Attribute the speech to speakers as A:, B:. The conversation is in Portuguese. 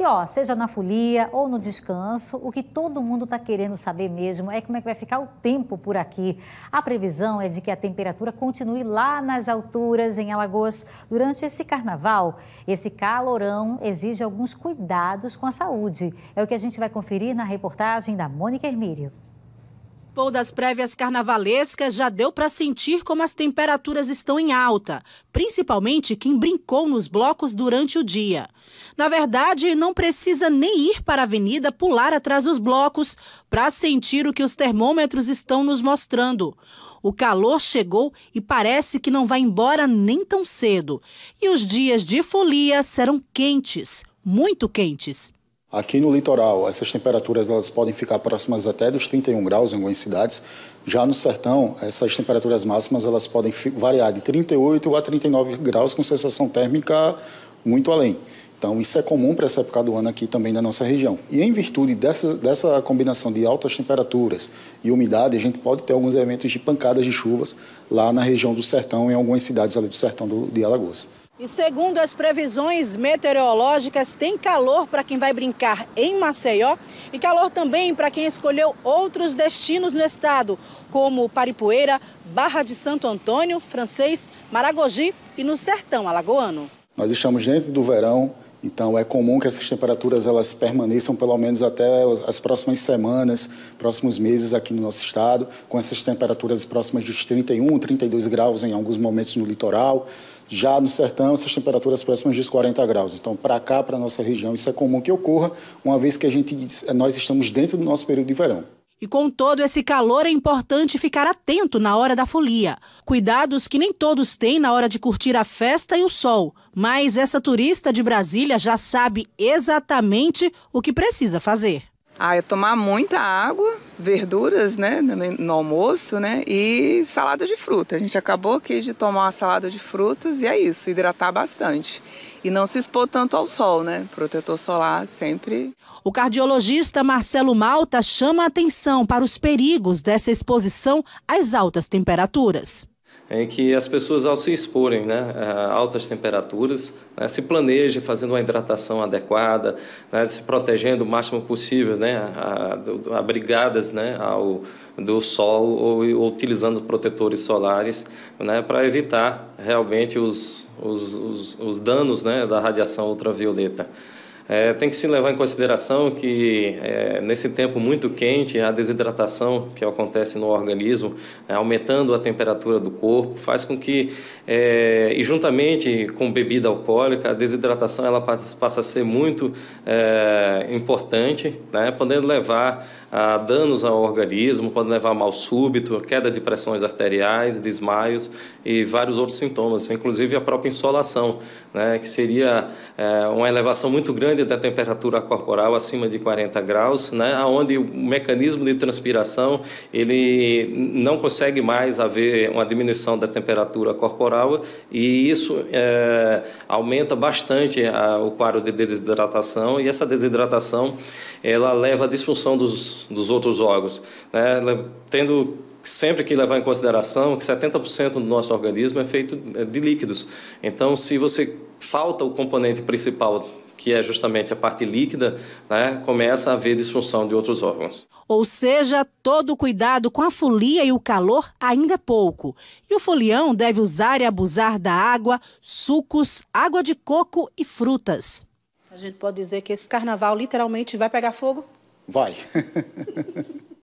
A: E ó, seja na folia ou no descanso, o que todo mundo está querendo saber mesmo é como é que vai ficar o tempo por aqui. A previsão é de que a temperatura continue lá nas alturas em Alagoas durante esse carnaval. Esse calorão exige alguns cuidados com a saúde. É o que a gente vai conferir na reportagem da Mônica Hermírio
B: participou das prévias carnavalescas já deu para sentir como as temperaturas estão em alta, principalmente quem brincou nos blocos durante o dia. Na verdade, não precisa nem ir para a avenida pular atrás dos blocos para sentir o que os termômetros estão nos mostrando. O calor chegou e parece que não vai embora nem tão cedo. E os dias de folia serão quentes, muito quentes.
C: Aqui no litoral, essas temperaturas elas podem ficar próximas até dos 31 graus em algumas cidades. Já no sertão, essas temperaturas máximas elas podem variar de 38 a 39 graus com sensação térmica muito além. Então, isso é comum para essa época do ano aqui também na nossa região. E em virtude dessa, dessa combinação de altas temperaturas e umidade, a gente pode ter alguns eventos de pancadas de chuvas lá na região do sertão, em algumas cidades ali do sertão do, de Alagoas.
B: E segundo as previsões meteorológicas, tem calor para quem vai brincar em Maceió e calor também para quem escolheu outros destinos no estado, como Paripoeira, Barra de Santo Antônio, Francês, Maragogi e no Sertão Alagoano.
C: Nós estamos dentro do verão, então é comum que essas temperaturas elas permaneçam pelo menos até as próximas semanas, próximos meses aqui no nosso estado, com essas temperaturas próximas dos 31, 32 graus em alguns momentos no litoral. Já no sertão, essas temperaturas próximas dos 40 graus. Então, para cá, para nossa região, isso é comum que ocorra, uma vez que a gente, nós estamos dentro do nosso período de verão.
B: E com todo esse calor é importante ficar atento na hora da folia. Cuidados que nem todos têm na hora de curtir a festa e o sol. Mas essa turista de Brasília já sabe exatamente o que precisa fazer.
D: Ah, é tomar muita água, verduras, né, no almoço, né, e salada de fruta. A gente acabou aqui de tomar uma salada de frutas e é isso, hidratar bastante. E não se expor tanto ao sol, né? Protetor solar sempre.
B: O cardiologista Marcelo Malta chama a atenção para os perigos dessa exposição às altas temperaturas
E: em que as pessoas, ao se exporem né, a altas temperaturas, né, se planejem fazendo uma hidratação adequada, né, se protegendo o máximo possível, né, abrigadas né, ao, do sol ou, ou utilizando protetores solares né, para evitar realmente os, os, os, os danos né, da radiação ultravioleta. É, tem que se levar em consideração que é, nesse tempo muito quente, a desidratação que acontece no organismo, é, aumentando a temperatura do corpo, faz com que, é, e juntamente com bebida alcoólica, a desidratação ela passa a ser muito é, importante, né, podendo levar a danos ao organismo, pode levar a mal súbito, queda de pressões arteriais, desmaios e vários outros sintomas, inclusive a própria insolação, né, que seria é, uma elevação muito grande grande da temperatura corporal acima de 40 graus, né, onde o mecanismo de transpiração ele não consegue mais haver uma diminuição da temperatura corporal e isso é, aumenta bastante a, o quadro de desidratação e essa desidratação ela leva à disfunção dos, dos outros órgãos, né, tendo sempre que levar em consideração que 70% do nosso organismo é feito de líquidos. Então, se você falta o componente principal que é justamente a parte líquida, né, começa a haver disfunção de outros órgãos.
B: Ou seja, todo cuidado com a folia e o calor ainda é pouco. E o folião deve usar e abusar da água, sucos, água de coco e frutas. A gente pode dizer que esse carnaval literalmente vai pegar fogo?
C: Vai.